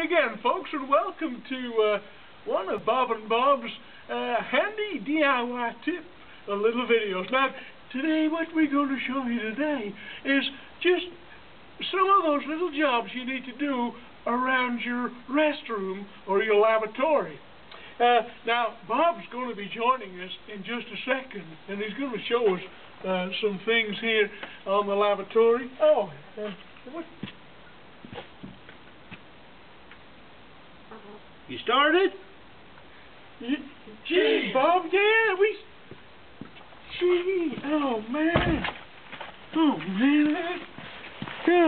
again, folks, and welcome to uh, one of Bob and Bob's uh, handy DIY tip little videos. Now, today, what we're going to show you today is just some of those little jobs you need to do around your restroom or your lavatory. Uh, now, Bob's going to be joining us in just a second, and he's going to show us uh, some things here on the lavatory. Oh, uh, what? You started? Gee, Bob, yeah, we. Gee, oh man. Oh man. God.